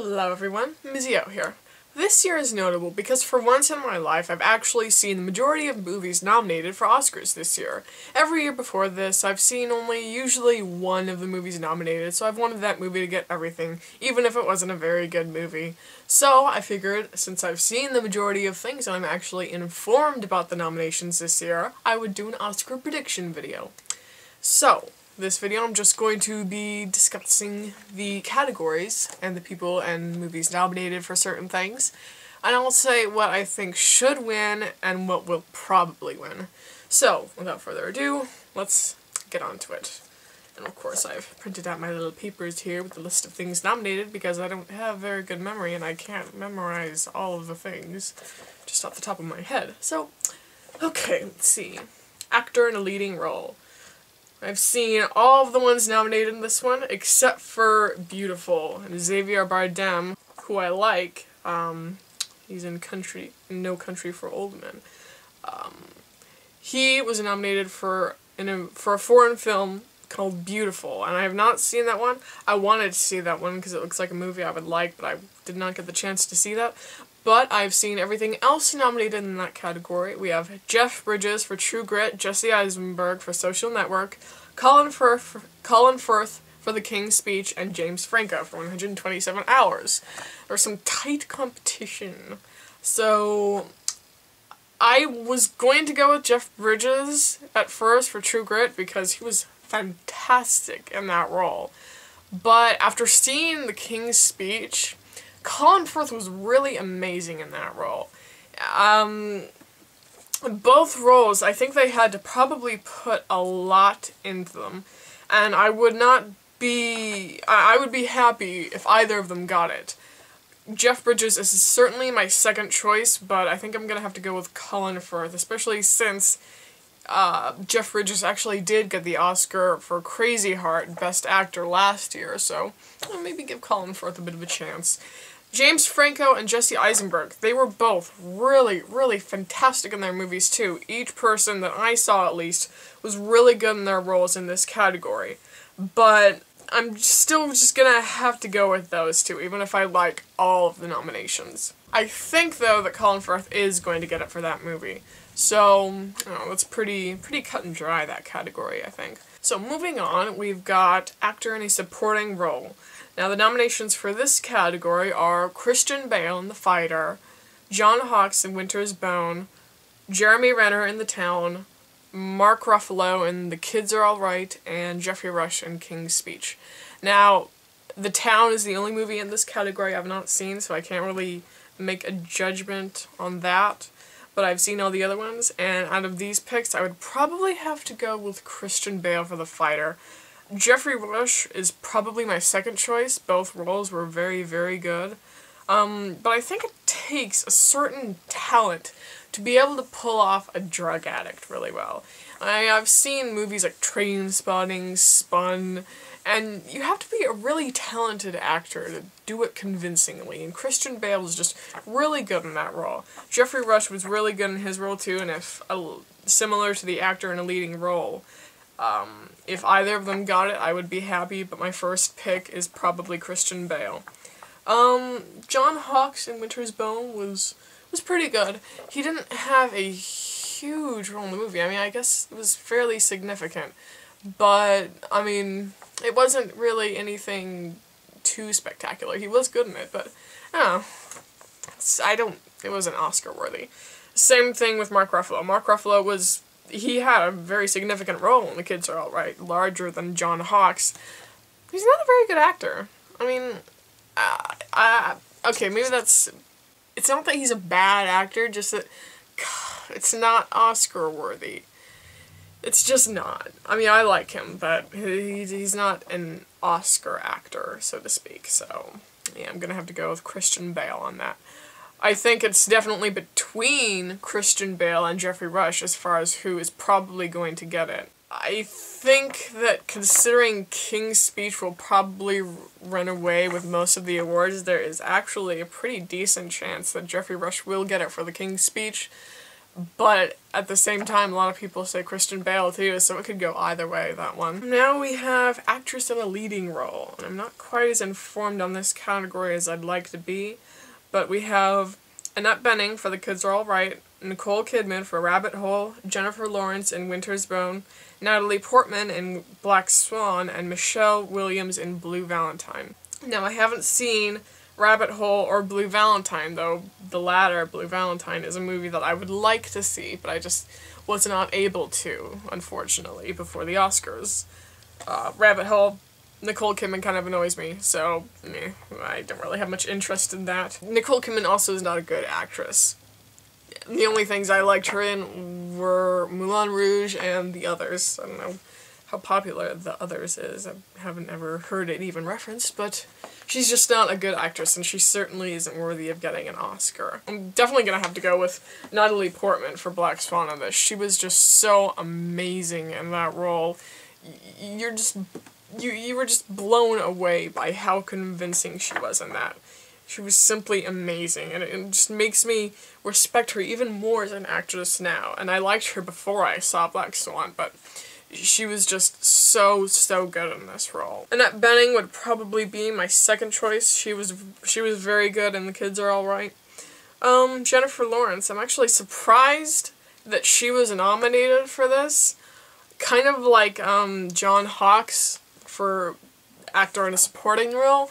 Hello everyone, MizzeeOH here. This year is notable because for once in my life I've actually seen the majority of movies nominated for Oscars this year. Every year before this I've seen only usually one of the movies nominated so I've wanted that movie to get everything, even if it wasn't a very good movie. So I figured since I've seen the majority of things and I'm actually informed about the nominations this year, I would do an Oscar prediction video. So, this video I'm just going to be discussing the categories and the people and movies nominated for certain things. And I'll say what I think should win and what will probably win. So, without further ado, let's get on to it. And of course I've printed out my little papers here with the list of things nominated because I don't have very good memory and I can't memorize all of the things just off the top of my head. So, okay, let's see. Actor in a leading role. I've seen all of the ones nominated in this one, except for Biutiful, and Xavier Bardem, who I like. Um, he's in Country, No Country for Old Men. Um, he was nominated for in a, for a foreign film called Biutiful, and I have not seen that one. I wanted to see that one because it looks like a movie I would like, but I did not get the chance to see that. But I've seen everything else nominated in that category. We have Jeff Bridges for True Grit, Jesse Eisenberg for Social Network, Colin Firth for, Colin Firth for The King's Speech, and James Franco for 127 Hours. There's some tight competition. So I was going to go with Jeff Bridges at first for True Grit because he was fantastic in that role. But after seeing The King's Speech, Colin Firth was really amazing in that role. Um, both roles, I think they had to probably put a lot into them, and I would not be, I would be happy if either of them got it. Jeff Bridges is certainly my second choice, but I think I'm gonna have to go with Colin Firth, especially since uh, Jeff Bridges actually did get the Oscar for Crazy Heart Best Actor last year, so maybe give Colin Firth a bit of a chance. James Franco and Jesse Eisenberg, they were both really, really fantastic in their movies too. Each person that I saw at least was really good in their roles in this category. But I'm still just gonna have to go with those two, even if I like all of the nominations. I think though that Colin Firth is going to get it for that movie. So, oh, it's pretty, pretty cut and dry, that category, I think. So moving on, we've got actor in a supporting role. Now the nominations for this category are Christian Bale in The Fighter, John Hawkes in Winter's Bone, Jeremy Renner in The Town, Mark Ruffalo in The Kids Are Alright, and Geoffrey Rush in King's Speech. Now, The Town is the only movie in this category I've not seen, so I can't really make a judgment on that. But I've seen all the other ones, and out of these picks, I would probably have to go with Christian Bale for The Fighter. Geoffrey Rush is probably my second choice. Both roles were very, very good. Um, but I think it takes a certain talent to be able to pull off a drug addict really well. I, I've seen movies like Trainspotting, Spun, and you have to be a really talented actor to do it convincingly, and Christian Bale was just really good in that role. Geoffrey Rush was really good in his role too, and if similar to the actor in a leading role. Um, if either of them got it, I would be happy, but my first pick is probably Christian Bale. Um, John Hawkes in Winter's Bone was was pretty good. He didn't have a huge role in the movie. I mean, I guess it was fairly significant, but I mean, it wasn't really anything too spectacular. He was good in it, but I don't I don't. It wasn't Oscar worthy. Same thing with Mark Ruffalo. Mark Ruffalo was he had a very significant role in The Kids Are Alright, larger than John Hawkes. He's not a very good actor. I mean, uh, uh, okay, maybe that's... It's not that he's a bad actor, just that God, it's not Oscar-worthy. It's just not. I mean, I like him, but he's, he's not an Oscar actor, so to speak, so yeah, I'm gonna have to go with Christian Bale on that. I think it's definitely between Christian Bale and Geoffrey Rush as far as who is probably going to get it. I think that considering King's Speech will probably run away with most of the awards, there is actually a pretty decent chance that Geoffrey Rush will get it for the King's Speech. But at the same time, a lot of people say Christian Bale too, so it could go either way, that one. Now we have actress in a leading role. I'm not quite as informed on this category as I'd like to be, but we have Annette Bening for The Kids Are Alright, Nicole Kidman for Rabbit Hole, Jennifer Lawrence in Winter's Bone, Natalie Portman in Black Swan, and Michelle Williams in Blue Valentine. Now, I haven't seen Rabbit Hole or Blue Valentine, though the latter, Blue Valentine, is a movie that I would like to see, but I just was not able to, unfortunately, before the Oscars. Uh, Rabbit Hole, Nicole Kidman kind of annoys me, so meh, I don't really have much interest in that. Nicole Kidman also is not a good actress. The only things I liked her in were Moulin Rouge and The Others. I don't know how popular The Others is. I haven't ever heard it even referenced, but she's just not a good actress, and she certainly isn't worthy of getting an Oscar. I'm definitely gonna have to go with Natalie Portman for Black Swan on this. She was just so amazing in that role. You're just you you were just blown away by how convincing she was in that. She was simply amazing, and it just makes me respect her even more as an actress now. And I liked her before I saw Black Swan, but she was just so so good in this role. Annette Bening would probably be my second choice. She was she was very good, and the kids are all right. Um, Jennifer Lawrence. I'm actually surprised that she was nominated for this. Kind of like um, John Hawkes for actor in a supporting role.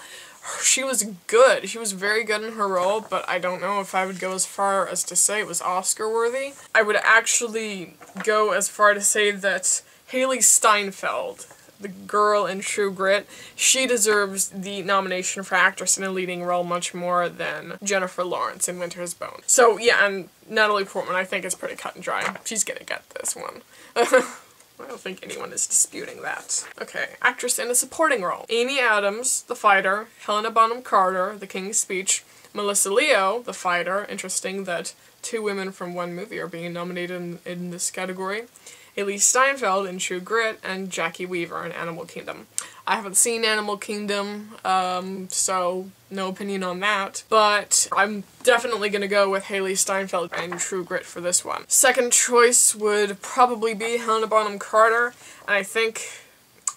She was good. She was very good in her role, but I don't know if I would go as far as to say it was Oscar worthy. I would actually go as far to say that Hailee Steinfeld, the girl in True Grit, she deserves the nomination for actress in a leading role much more than Jennifer Lawrence in Winter's Bone. So yeah, and Natalie Portman I think is pretty cut and dry. She's gonna get this one. I don't think anyone is disputing that. Okay, actress in a supporting role. Amy Adams, the fighter, Helena Bonham Carter, The King's Speech, Melissa Leo, the fighter, interesting that two women from one movie are being nominated in, in this category, Hailee Steinfeld in True Grit, and Jacki Weaver in Animal Kingdom. I haven't seen Animal Kingdom, um, so no opinion on that. But I'm definitely gonna go with Hailee Steinfeld and True Grit for this one. Second choice would probably be Helena Bonham Carter, and I think...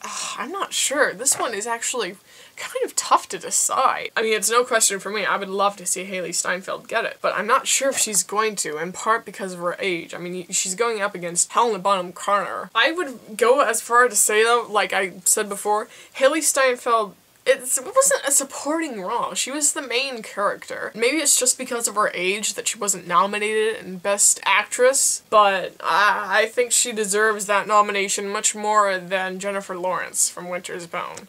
Uh, I'm not sure. This one is actually kind of tough to decide. I mean, it's no question for me. I would love to see Hailee Steinfeld get it, but I'm not sure if she's going to, in part because of her age. I mean, she's going up against Helena Bonham Carter. I would go as far to say, though, like I said before, Hailee Steinfeld it's, it wasn't a supporting role. She was the main character. Maybe it's just because of her age that she wasn't nominated in Best Actress, but I, I think she deserves that nomination much more than Jennifer Lawrence from Winter's Bone.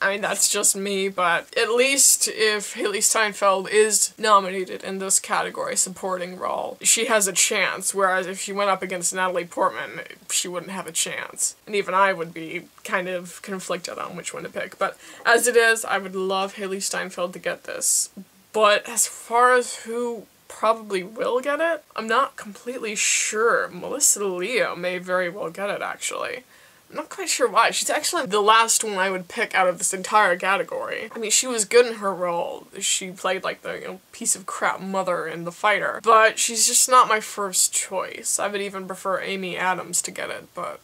I mean, that's just me, but at least if Hailee Steinfeld is nominated in this category, supporting role, she has a chance, whereas if she went up against Natalie Portman, she wouldn't have a chance. And even I would be kind of conflicted on which one to pick. But as it is, I would love Hailee Steinfeld to get this. But as far as who probably will get it, I'm not completely sure. Melissa Leo may very well get it, actually. I'm not quite sure why. She's actually the last one I would pick out of this entire category. I mean, she was good in her role. She played like the, you know, piece of crap mother in The Fighter. But she's just not my first choice. I would even prefer Amy Adams to get it, but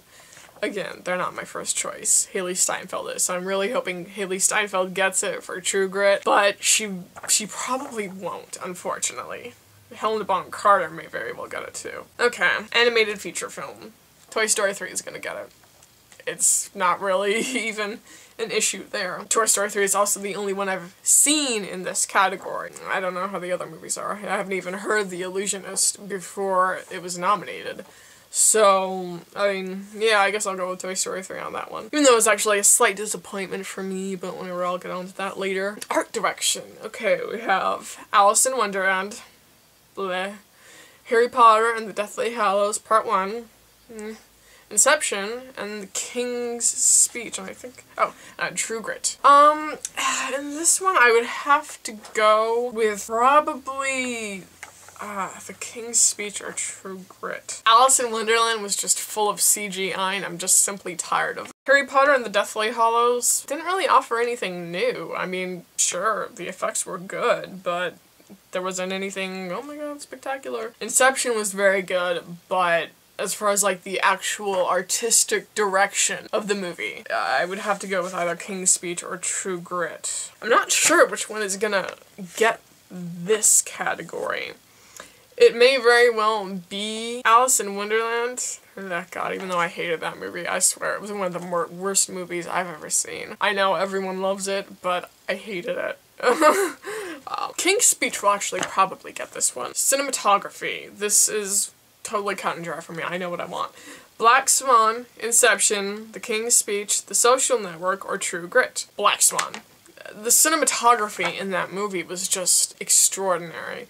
again, they're not my first choice. Hailee Steinfeld is, so I'm really hoping Hailee Steinfeld gets it for True Grit, but she she probably won't, unfortunately. Helena Bonham Carter may very well get it too. Okay, animated feature film. Toy Story 3 is gonna get it it's not really even an issue there. Toy Story 3 is also the only one I've seen in this category. I don't know how the other movies are. I haven't even heard The Illusionist before it was nominated. So, I mean, yeah, I guess I'll go with Toy Story 3 on that one. Even though it's actually a slight disappointment for me, but whenever I'll get on to that later. Art direction. Okay, we have Alice in Wonderland. Bleh. Harry Potter and the Deathly Hallows Part 1. Mm. Inception and The King's Speech, and I think, oh, uh, True Grit. Um, in this one I would have to go with probably uh, The King's Speech or True Grit. Alice in Wonderland was just full of CGI and I'm just simply tired of it. Harry Potter and the Deathly Hallows didn't really offer anything new. I mean, sure, the effects were good, but there wasn't anything, oh my god, spectacular. Inception was very good, but as far as like the actual artistic direction of the movie, I would have to go with either King's Speech or True Grit. I'm not sure which one is gonna get this category. It may very well be Alice in Wonderland. That God, even though I hated that movie, I swear it was one of the wor worst movies I've ever seen. I know everyone loves it, but I hated it. um, King's Speech will actually probably get this one. Cinematography. This is totally cut and dry for me. I know what I want. Black Swan, Inception, The King's Speech, The Social Network, or True Grit. Black Swan. The cinematography in that movie was just extraordinary.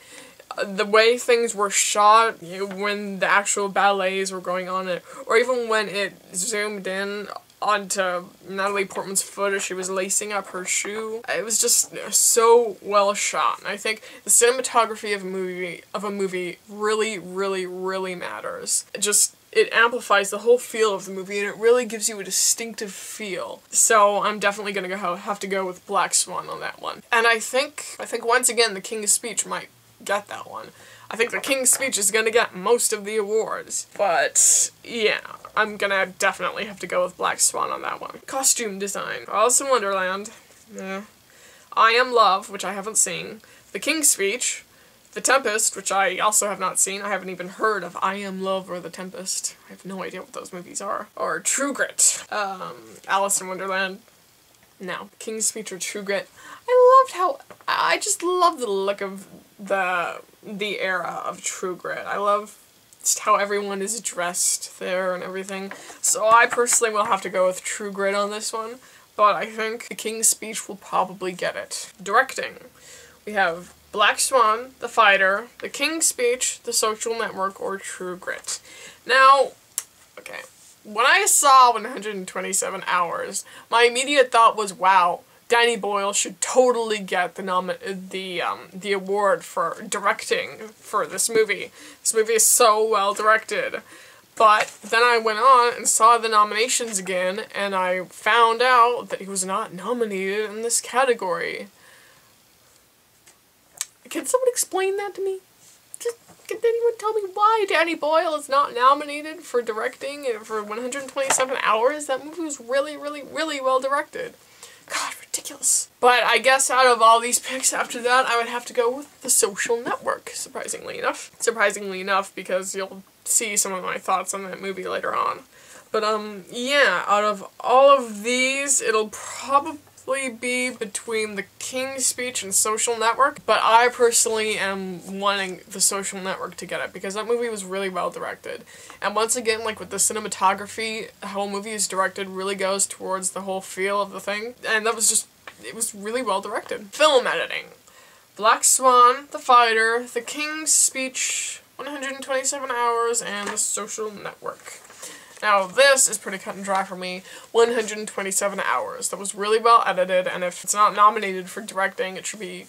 The way things were shot, when the actual ballets were going on, it, or even when it zoomed in onto Natalie Portman's foot as she was lacing up her shoe. It was just so well shot. And I think the cinematography of a movie of a movie really, really, really matters. It just it amplifies the whole feel of the movie and it really gives you a distinctive feel. So I'm definitely gonna go have to go with Black Swan on that one. And I think I think once again the King's Speech might get that one. I think the King's Speech is gonna get most of the awards. But yeah, I'm gonna definitely have to go with Black Swan on that one. Costume design. Alice in Wonderland. Yeah. I Am Love, which I haven't seen. The King's Speech. The Tempest, which I also have not seen. I haven't even heard of I Am Love or The Tempest. I have no idea what those movies are. Or True Grit. Um, Alice in Wonderland. No. King's Speech or True Grit. I loved how... I just love the look of the the era of True Grit. I love just how everyone is dressed there and everything. So I personally will have to go with True Grit on this one, but I think The King's Speech will probably get it. Directing. We have Black Swan, The Fighter, The King's Speech, The Social Network, or True Grit. Now, okay, when I saw 127 Hours, my immediate thought was, wow, Danny Boyle should totally get the nom the um the award for directing for this movie. This movie is so well directed. But then I went on and saw the nominations again, and I found out that he was not nominated in this category. Can someone explain that to me? Tell me why Danny Boyle is not nominated for directing for 127 hours? That movie was really, really, really well directed. God, ridiculous. But I guess out of all these picks after that, I would have to go with The Social Network, surprisingly enough. Surprisingly enough, because you'll see some of my thoughts on that movie later on. But, um, yeah, out of all of these, it'll probably be between the King's Speech and Social Network, but I personally am wanting the Social Network to get it because that movie was really well directed. And once again, like with the cinematography, the whole movie is directed really goes towards the whole feel of the thing, and that was just, it was really well directed. Film editing. Black Swan, The Fighter, The King's Speech, 127 Hours, and The Social Network. Now this is pretty cut and dry for me. 127 hours. That was really well edited, and if it's not nominated for directing, it should be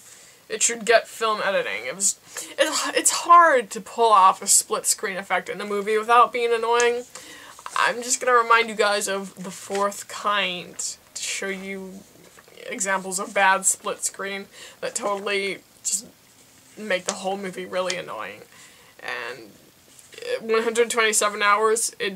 it should get film editing. It was it, it's hard to pull off a split screen effect in a movie without being annoying. I'm just gonna remind you guys of the fourth kind to show you examples of bad split screen that totally just make the whole movie really annoying. And 127 hours, it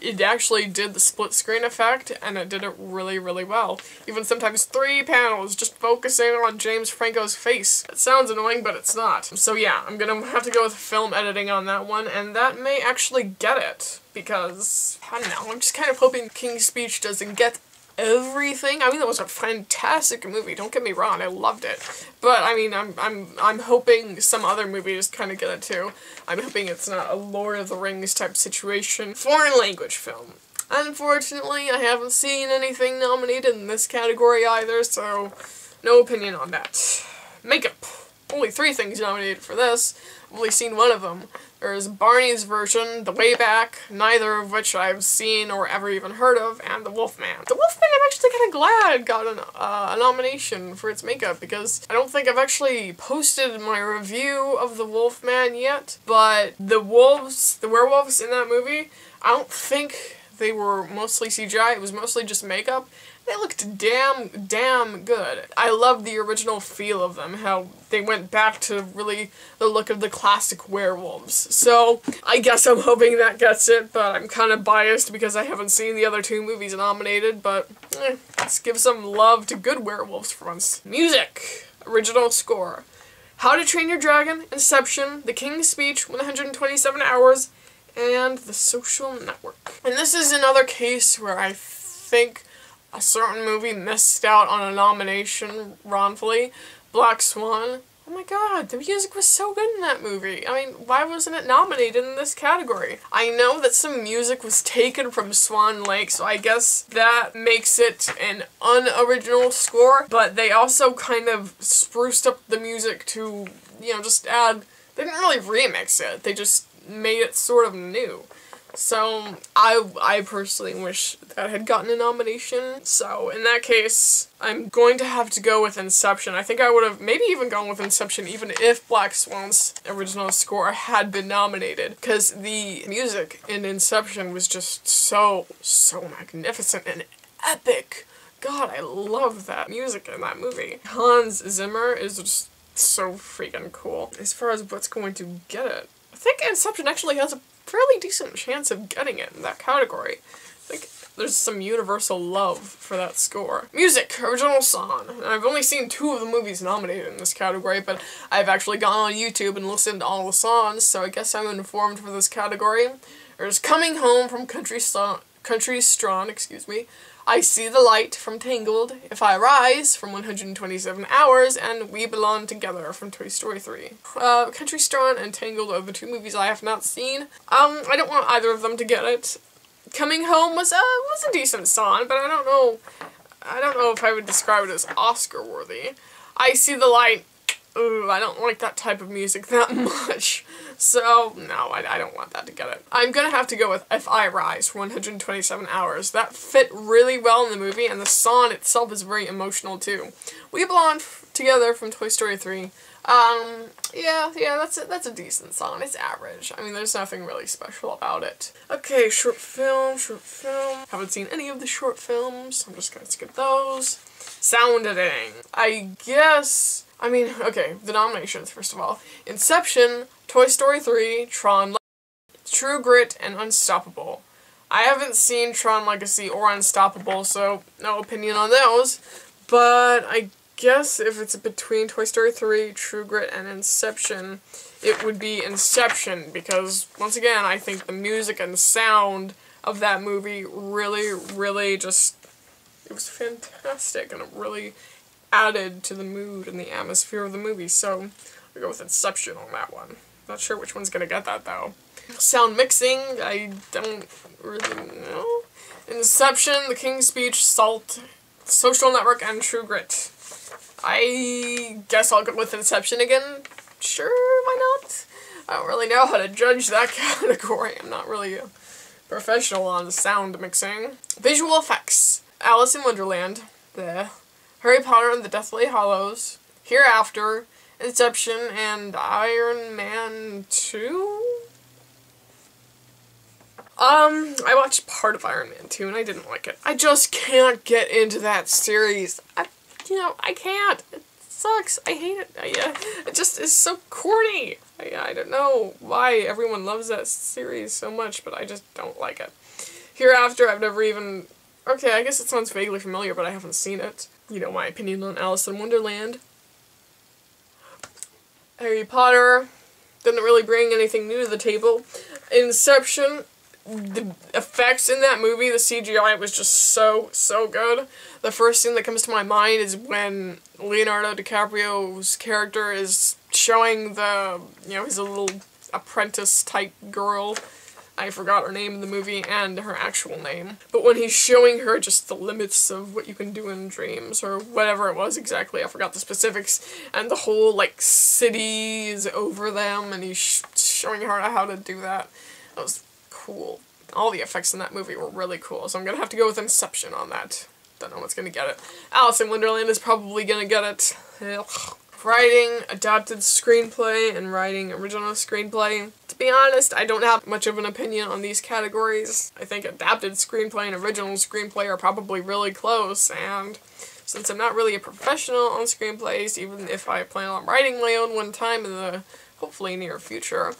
it actually did the split screen effect, and it did it really, really well. Even sometimes three panels just focusing on James Franco's face. It sounds annoying, but it's not. So yeah, I'm gonna have to go with film editing on that one, and that may actually get it. Because, I don't know, I'm just kind of hoping King's Speech doesn't get everything. I mean, that was a fantastic movie. Don't get me wrong, I loved it. But I mean, I'm I'm I'm hoping some other movie movies kind of get it too. I'm hoping it's not a Lord of the Rings type situation. Foreign language film. Unfortunately, I haven't seen anything nominated in this category either, so no opinion on that. Makeup. Only three things nominated for this. I've only seen one of them. There's Barney's version, The Way Back, neither of which I've seen or ever even heard of, and The Wolfman. The Wolfman I'm actually kind of glad got an, uh, a nomination for its makeup because I don't think I've actually posted my review of The Wolfman yet, but the wolves, the werewolves in that movie, I don't think they were mostly CGI, it was mostly just makeup, they looked damn, damn good. I love the original feel of them, how they went back to really the look of the classic werewolves. So, I guess I'm hoping that gets it, but I'm kind of biased because I haven't seen the other two movies nominated, but eh, let's give some love to good werewolves for once. Music. Original score. How to Train Your Dragon, Inception, The King's Speech, 127 Hours, and The Social Network. And this is another case where I think a certain movie missed out on a nomination wrongfully. Black Swan. Oh my god, the music was so good in that movie. I mean, why wasn't it nominated in this category? I know that some music was taken from Swan Lake, so I guess that makes it an unoriginal score, but they also kind of spruced up the music to, you know, just add, they didn't really remix it, they just made it sort of new. So I I personally wish that had gotten a nomination. So in that case, I'm going to have to go with Inception. I think I would have maybe even gone with Inception even if Black Swan's original score had been nominated because the music in Inception was just so so magnificent and epic. God, I love that music in that movie. Hans Zimmer is just so freaking cool. As far as what's going to get it, I think Inception actually has a fairly decent chance of getting it in that category. Like, there's some universal love for that score. Music, original song. I've only seen two of the movies nominated in this category, but I've actually gone on YouTube and listened to all the songs, so I guess I'm informed for this category. There's Coming Home from Country, St Country Strong, excuse me. I See the Light from Tangled, If I Rise from 127 Hours, and We Belong Together from Toy Story 3. Uh, Country Strong and Tangled are the two movies I have not seen. Um, I don't want either of them to get it. Coming Home was, uh, was a decent song, but I don't know, I don't know if I would describe it as Oscar worthy. I See the Light ooh, I don't like that type of music that much. So, no, I, I don't want that to get it. I'm gonna have to go with If I Rise for 127 hours. That fit really well in the movie, and the song itself is very emotional too. We Belong Together from Toy Story 3. Um, yeah, yeah, that's a, that's a decent song. It's average. I mean, there's nothing really special about it. Okay, short film, short film. Haven't seen any of the short films. I'm just gonna skip those. Sound editing. I guess I mean, okay, the nominations, first of all. Inception, Toy Story 3, Tron, True Grit, and Unstoppable. I haven't seen Tron Legacy or Unstoppable, so no opinion on those. But I guess if it's between Toy Story 3, True Grit, and Inception, it would be Inception, because, once again, I think the music and sound of that movie really, really just... It was fantastic, and it really added to the mood and the atmosphere of the movie, so I go with Inception on that one. Not sure which one's gonna get that though. Sound mixing, I don't really know. Inception, The King's Speech, Salt, Social Network, and True Grit. I guess I'll go with Inception again. Sure, why not? I don't really know how to judge that category. I'm not really a professional on sound mixing. Visual effects. Alice in Wonderland. The Harry Potter and the Deathly Hallows, Hereafter, Inception, and Iron Man 2? Um, I watched part of Iron Man 2 and I didn't like it. I just can't get into that series. I, you know, I can't. It sucks. I hate it. I, uh, it just is so corny. I, I don't know why everyone loves that series so much, but I just don't like it. Hereafter, I've never even... Okay, I guess it sounds vaguely familiar, but I haven't seen it you know, my opinion on Alice in Wonderland. Harry Potter didn't really bring anything new to the table. Inception, the effects in that movie, the CGI was just so, so good. The first thing that comes to my mind is when Leonardo DiCaprio's character is showing the, you know, his little apprentice type girl I forgot her name in the movie and her actual name. But when he's showing her just the limits of what you can do in dreams, or whatever it was exactly, I forgot the specifics, and the whole, like, city is over them, and he's sh showing her how to do that. That was cool. All the effects in that movie were really cool, so I'm gonna have to go with Inception on that. Don't know what's gonna get it. Alice in Wonderland is probably gonna get it. Ugh. Writing adapted screenplay and writing original screenplay. To be honest, I don't have much of an opinion on these categories. I think adapted screenplay and original screenplay are probably really close, and since I'm not really a professional on screenplays, even if I plan on writing my own one time in the hopefully near future,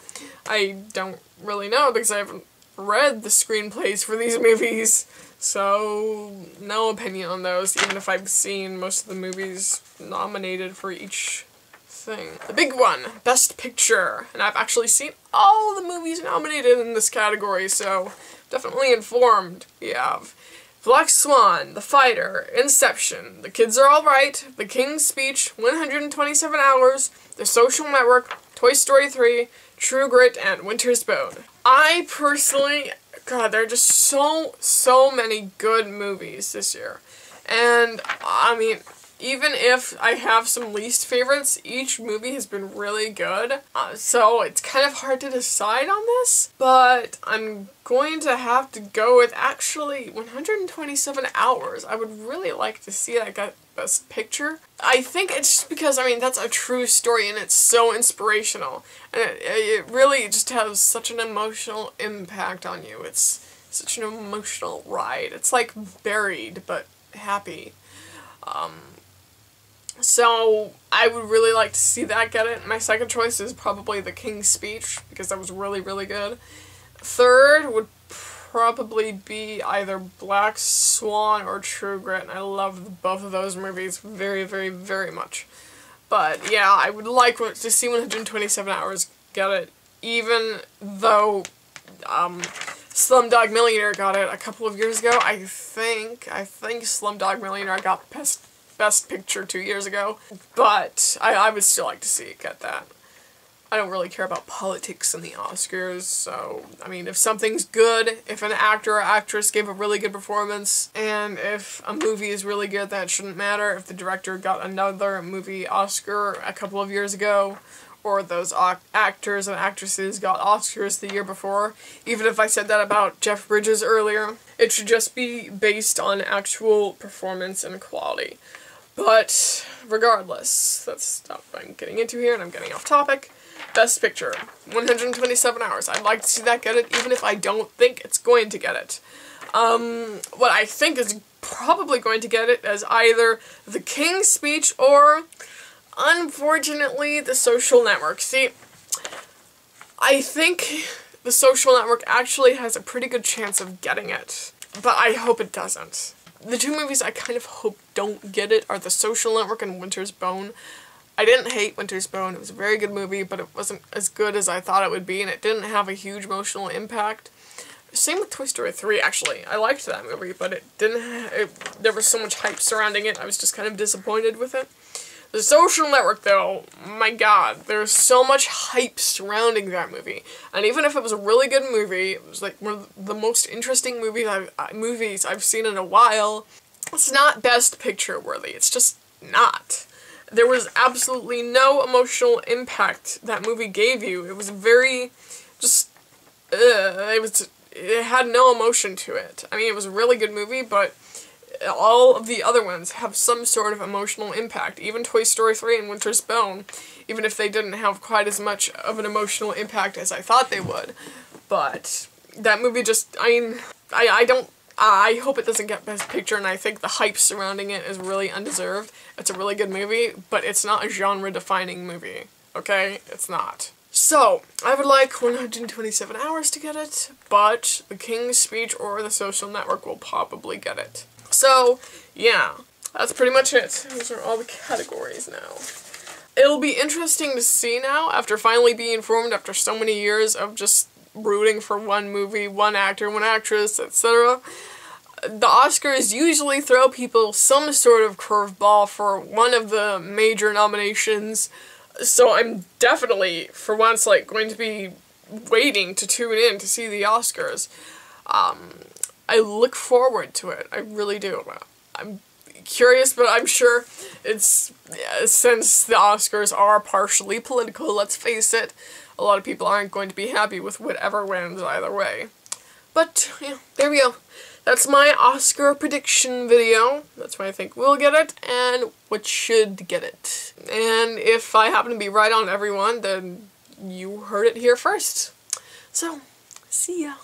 I don't really know because I haven't read the screenplays for these movies. So, no opinion on those, even if I've seen most of the movies nominated for each thing. The big one, Best Picture. And I've actually seen all the movies nominated in this category, so definitely informed. We have Black Swan, The Fighter, Inception, The Kids Are Alright, The King's Speech, 127 Hours, The Social Network, Toy Story 3, True Grit, and Winter's Bone. I personally God, there are just so, so many good movies this year. And, I mean, even if I have some least favorites, each movie has been really good. Uh, so it's kind of hard to decide on this, but I'm going to have to go with actually 127 hours. I would really like to see that get Best Picture. I think it's just because, I mean, that's a true story and it's so inspirational. And it, it really just has such an emotional impact on you. It's such an emotional ride. It's like Buried, but happy. Um, so I would really like to see that get it. My second choice is probably The King's Speech because that was really, really good. Third would probably be either Black Swan or True Grit, and I love both of those movies very, very, very much. But yeah, I would like to see 127 Hours get it, even though um, Slumdog Millionaire got it a couple of years ago. I think, I think Slumdog Millionaire got Best, Best Picture two years ago, but I, I would still like to see it get that. I don't really care about politics in the Oscars, so, I mean, if something's good, if an actor or actress gave a really good performance, and if a movie is really good, that shouldn't matter. If the director got another movie Oscar a couple of years ago, or those actors and actresses got Oscars the year before. Even if I said that about Jeff Bridges earlier, it should just be based on actual performance and quality. But regardless, that's not stop I'm getting into here and I'm getting off topic. Best Picture, 127 hours. I'd like to see that get it, even if I don't think it's going to get it. Um, what I think is probably going to get it is either The King's Speech or Unfortunately, the social network. See, I think the social network actually has a pretty good chance of getting it, but I hope it doesn't. The two movies I kind of hope don't get it are The Social Network and Winter's Bone. I didn't hate Winter's Bone. It was a very good movie, but it wasn't as good as I thought it would be, and it didn't have a huge emotional impact. Same with Toy Story 3, actually. I liked that movie, but it didn't... It, there was so much hype surrounding it, I was just kind of disappointed with it. The Social Network, though, my god, there's so much hype surrounding that movie. And even if it was a really good movie, it was like one of the most interesting movies I've, uh, movies I've seen in a while, it's not Best Picture worthy. It's just not. There was absolutely no emotional impact that movie gave you. It was very, just, uh, it was, it had no emotion to it. I mean, it was a really good movie, but all of the other ones have some sort of emotional impact. Even Toy Story 3 and Winter's Bone, even if they didn't have quite as much of an emotional impact as I thought they would. But that movie just, I mean, I, I don't, I hope it doesn't get Best Picture, and I think the hype surrounding it is really undeserved. It's a really good movie, but it's not a genre-defining movie, okay? It's not. So, I would like 127 hours to get it, but The King's Speech or The Social Network will probably get it. So, yeah, that's pretty much it. Those are all the categories now. It'll be interesting to see now, after finally being informed after so many years of just rooting for one movie, one actor, one actress, etc. The Oscars usually throw people some sort of curveball for one of the major nominations, so I'm definitely, for once, like, going to be waiting to tune in to see the Oscars. Um, I look forward to it. I really do. I'm curious, but I'm sure it's yeah, since the Oscars are partially political, let's face it, a lot of people aren't going to be happy with whatever wins either way. But, yeah, there we go. That's my Oscar prediction video. That's why I think we'll get it and what should get it. And if I happen to be right on everyone, then you heard it here first. So, see ya.